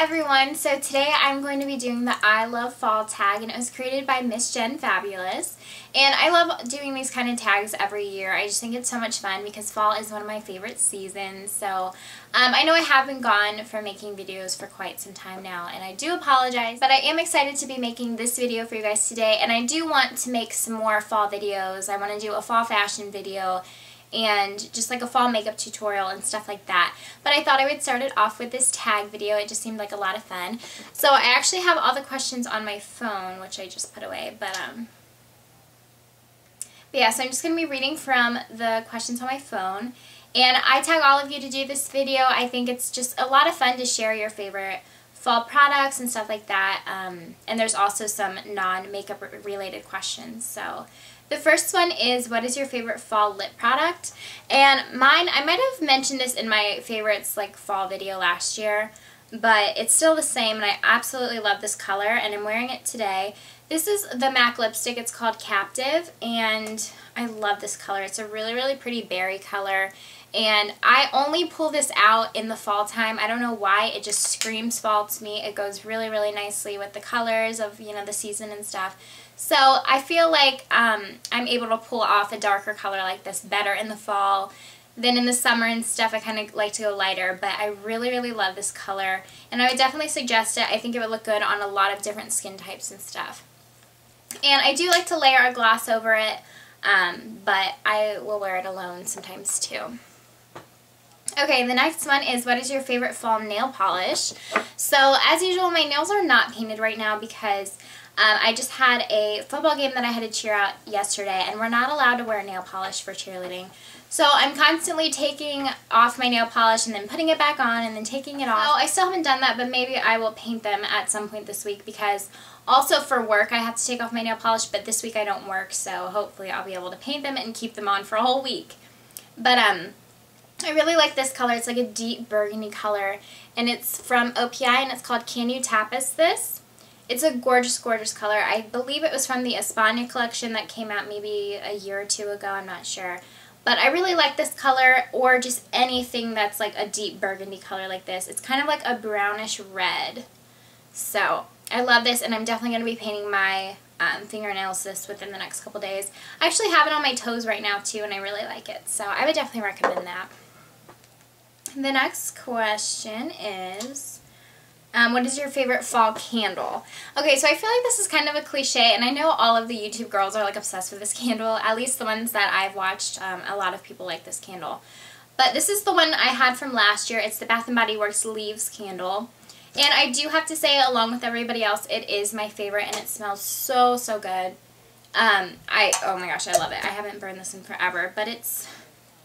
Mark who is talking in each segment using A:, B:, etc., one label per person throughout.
A: everyone, so today I'm going to be doing the I Love Fall tag and it was created by Miss Jen Fabulous and I love doing these kind of tags every year. I just think it's so much fun because fall is one of my favorite seasons so um, I know I have been gone from making videos for quite some time now and I do apologize but I am excited to be making this video for you guys today and I do want to make some more fall videos. I want to do a fall fashion video and just like a fall makeup tutorial and stuff like that. But I thought I would start it off with this tag video. It just seemed like a lot of fun. So I actually have all the questions on my phone, which I just put away. But, um, but yeah, so I'm just going to be reading from the questions on my phone. And I tag all of you to do this video. I think it's just a lot of fun to share your favorite fall products and stuff like that. Um, and there's also some non-makeup related questions. So the first one is, what is your favorite fall lip product? And mine, I might have mentioned this in my favorites like fall video last year, but it's still the same and I absolutely love this color and I'm wearing it today. This is the MAC lipstick. It's called Captive and I love this color. It's a really, really pretty berry color and I only pull this out in the fall time. I don't know why. It just screams fall to me. It goes really, really nicely with the colors of, you know, the season and stuff. So I feel like um, I'm able to pull off a darker color like this better in the fall than in the summer and stuff. I kind of like to go lighter, but I really, really love this color. And I would definitely suggest it. I think it would look good on a lot of different skin types and stuff. And I do like to layer a gloss over it, um, but I will wear it alone sometimes too. Okay, the next one is what is your favorite fall nail polish? So as usual, my nails are not painted right now because um, I just had a football game that I had to cheer out yesterday, and we're not allowed to wear nail polish for cheerleading. So I'm constantly taking off my nail polish and then putting it back on and then taking it off. Oh, I still haven't done that, but maybe I will paint them at some point this week because also for work I have to take off my nail polish, but this week I don't work, so hopefully I'll be able to paint them and keep them on for a whole week. But um, I really like this color. It's like a deep burgundy color, and it's from OPI, and it's called Can You Tapas This? It's a gorgeous, gorgeous color. I believe it was from the Espana collection that came out maybe a year or two ago. I'm not sure. But I really like this color or just anything that's like a deep burgundy color like this. It's kind of like a brownish red. So I love this and I'm definitely going to be painting my um, fingernails this within the next couple days. I actually have it on my toes right now too and I really like it. So I would definitely recommend that. The next question is, um, what is your favorite fall candle? Okay, so I feel like this is kind of a cliche, and I know all of the YouTube girls are like obsessed with this candle, at least the ones that I've watched, um, a lot of people like this candle. But this is the one I had from last year. It's the Bath & Body Works Leaves candle. And I do have to say, along with everybody else, it is my favorite, and it smells so, so good. Um, I, oh my gosh, I love it. I haven't burned this in forever, but it's,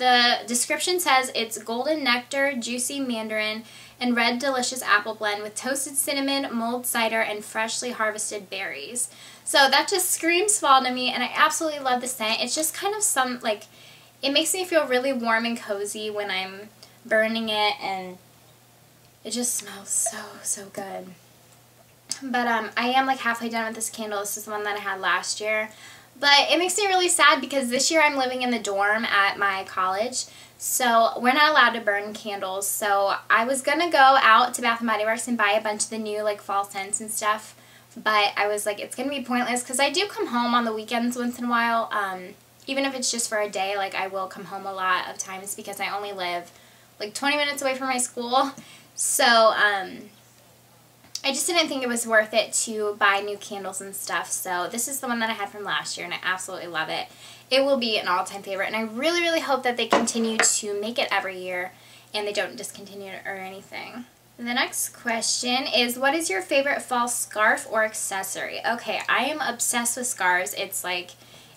A: the description says it's golden nectar, juicy mandarin, and red delicious apple blend with toasted cinnamon, mulled cider, and freshly harvested berries. So that just screams fall to me, and I absolutely love the scent. It's just kind of some, like, it makes me feel really warm and cozy when I'm burning it, and it just smells so, so good. But um, I am like halfway done with this candle. This is the one that I had last year. But it makes me really sad because this year I'm living in the dorm at my college. So we're not allowed to burn candles. So I was going to go out to Bath & Body Works and buy a bunch of the new like fall scents and stuff. But I was like, it's going to be pointless because I do come home on the weekends once in a while. Um, even if it's just for a day, like I will come home a lot of times because I only live like 20 minutes away from my school. So, um, I just didn't think it was worth it to buy new candles and stuff. So this is the one that I had from last year and I absolutely love it. It will be an all-time favorite and I really, really hope that they continue to make it every year and they don't discontinue it or anything. The next question is, what is your favorite fall scarf or accessory? Okay, I am obsessed with scarves. It's like,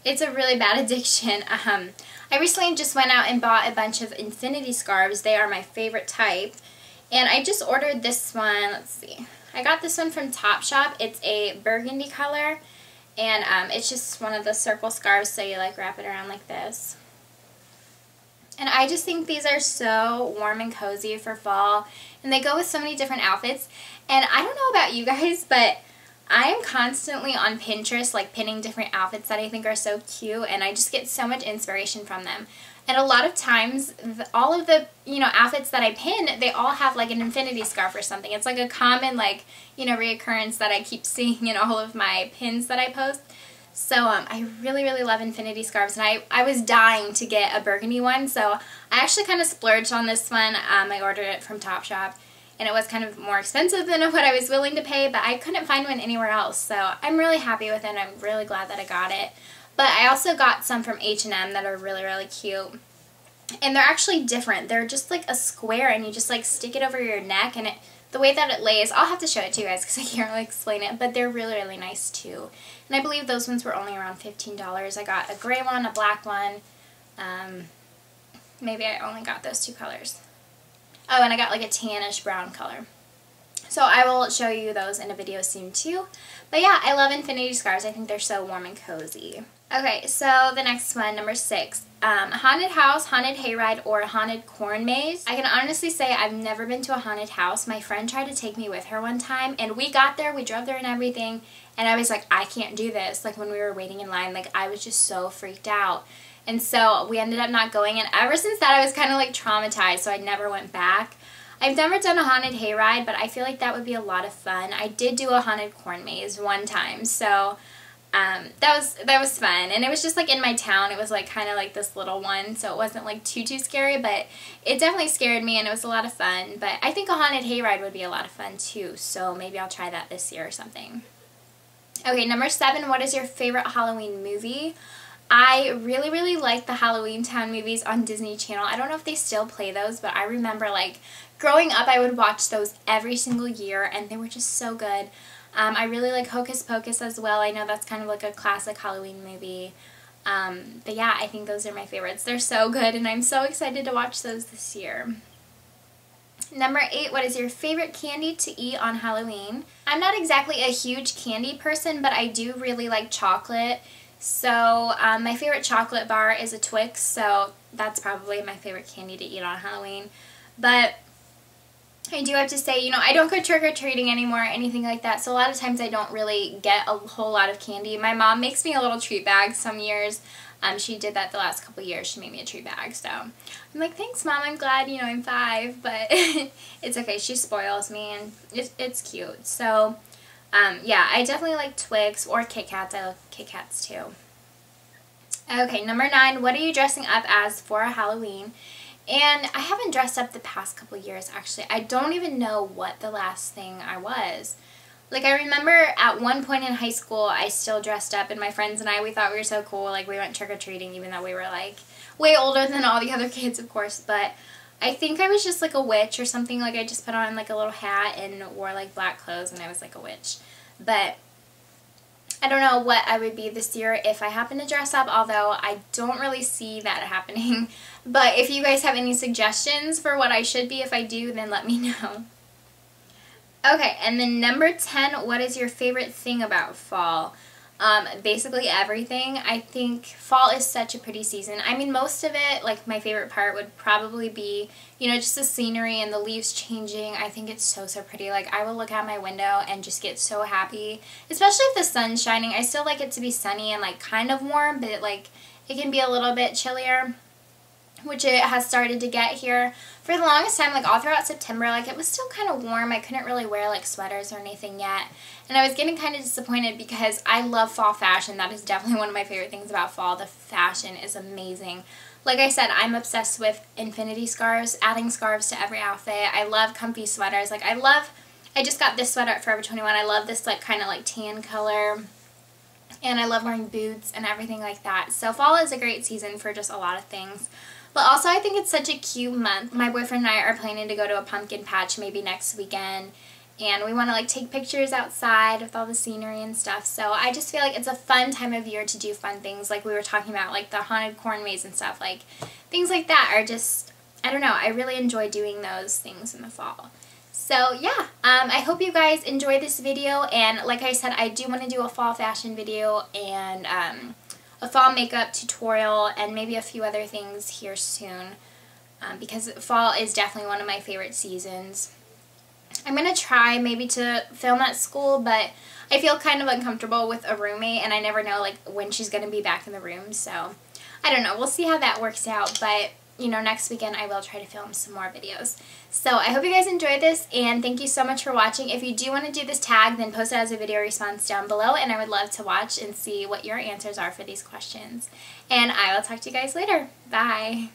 A: it's a really bad addiction. Um, I recently just went out and bought a bunch of infinity scarves. They are my favorite type. And I just ordered this one, let's see, I got this one from Topshop. It's a burgundy color. And um, it's just one of the circle scarves, so you like wrap it around like this. And I just think these are so warm and cozy for fall. And they go with so many different outfits. And I don't know about you guys, but I am constantly on Pinterest, like pinning different outfits that I think are so cute. And I just get so much inspiration from them. And a lot of times, all of the, you know, outfits that I pin, they all have like an infinity scarf or something. It's like a common, like, you know, reoccurrence that I keep seeing in all of my pins that I post. So um, I really, really love infinity scarves, and I, I was dying to get a burgundy one, so I actually kind of splurged on this one. Um, I ordered it from Topshop, and it was kind of more expensive than what I was willing to pay, but I couldn't find one anywhere else, so I'm really happy with it, and I'm really glad that I got it. But I also got some from H&M that are really, really cute. And they're actually different. They're just like a square and you just like stick it over your neck and it the way that it lays, I'll have to show it to you guys because I can't really explain it, but they're really, really nice too. And I believe those ones were only around $15. I got a gray one, a black one. Um, maybe I only got those two colors. Oh, and I got like a tannish brown color. So I will show you those in a video soon too. But yeah, I love Infinity Scarves. I think they're so warm and cozy. Okay, so the next one, number six. Um, haunted house, haunted hayride, or haunted corn maze. I can honestly say I've never been to a haunted house. My friend tried to take me with her one time, and we got there, we drove there and everything, and I was like, I can't do this. Like when we were waiting in line, like I was just so freaked out. And so we ended up not going, and ever since that I was kind of like traumatized, so I never went back. I've never done a haunted hayride, but I feel like that would be a lot of fun. I did do a haunted corn maze one time, so um, that was that was fun. And it was just like in my town it was like kind of like this little one so it wasn't like too too scary but it definitely scared me and it was a lot of fun. But I think a haunted hayride would be a lot of fun too so maybe I'll try that this year or something. Okay number seven what is your favorite Halloween movie? I really really like the Halloweentown movies on Disney Channel. I don't know if they still play those but I remember like growing up I would watch those every single year and they were just so good um, I really like Hocus Pocus as well. I know that's kind of like a classic Halloween movie. Um, but yeah, I think those are my favorites. They're so good and I'm so excited to watch those this year. Number eight, what is your favorite candy to eat on Halloween? I'm not exactly a huge candy person, but I do really like chocolate. So um, my favorite chocolate bar is a Twix, so that's probably my favorite candy to eat on Halloween. But I do have to say, you know, I don't go trick-or-treating anymore or anything like that, so a lot of times I don't really get a whole lot of candy. My mom makes me a little treat bag some years. Um, she did that the last couple years. She made me a treat bag, so I'm like, thanks, Mom. I'm glad, you know, I'm five, but it's okay. She spoils me, and it's, it's cute. So, um, yeah, I definitely like Twix or Kit Kats. I love Kit Kats, too. Okay, number nine, what are you dressing up as for Halloween? And I haven't dressed up the past couple years, actually. I don't even know what the last thing I was. Like, I remember at one point in high school, I still dressed up, and my friends and I, we thought we were so cool. Like, we went trick-or-treating, even though we were, like, way older than all the other kids, of course. But I think I was just, like, a witch or something. Like, I just put on, like, a little hat and wore, like, black clothes, and I was, like, a witch. But I don't know what I would be this year if I happen to dress up, although I don't really see that happening. But if you guys have any suggestions for what I should be if I do, then let me know. Okay, and then number 10, what is your favorite thing about fall? Um, basically everything. I think fall is such a pretty season. I mean, most of it, like my favorite part would probably be, you know, just the scenery and the leaves changing. I think it's so, so pretty. Like, I will look out my window and just get so happy, especially if the sun's shining. I still like it to be sunny and, like, kind of warm, but, it, like, it can be a little bit chillier which it has started to get here. For the longest time, like all throughout September, like it was still kind of warm. I couldn't really wear like sweaters or anything yet. And I was getting kind of disappointed because I love fall fashion. That is definitely one of my favorite things about fall. The fashion is amazing. Like I said, I'm obsessed with infinity scarves, adding scarves to every outfit. I love comfy sweaters. Like I love, I just got this sweater at Forever 21. I love this like kind of like tan color and I love wearing boots and everything like that. So fall is a great season for just a lot of things. But also I think it's such a cute month. My boyfriend and I are planning to go to a pumpkin patch maybe next weekend. And we want to like take pictures outside with all the scenery and stuff. So I just feel like it's a fun time of year to do fun things like we were talking about, like the haunted corn maze and stuff. Like things like that are just, I don't know, I really enjoy doing those things in the fall. So yeah, um, I hope you guys enjoy this video. And like I said, I do want to do a fall fashion video and um, a fall makeup tutorial and maybe a few other things here soon um, because fall is definitely one of my favorite seasons. I'm going to try maybe to film at school, but I feel kind of uncomfortable with a roommate and I never know like when she's going to be back in the room, so I don't know. We'll see how that works out, but you know, next weekend I will try to film some more videos. So I hope you guys enjoyed this and thank you so much for watching. If you do want to do this tag, then post it as a video response down below and I would love to watch and see what your answers are for these questions. And I will talk to you guys later. Bye.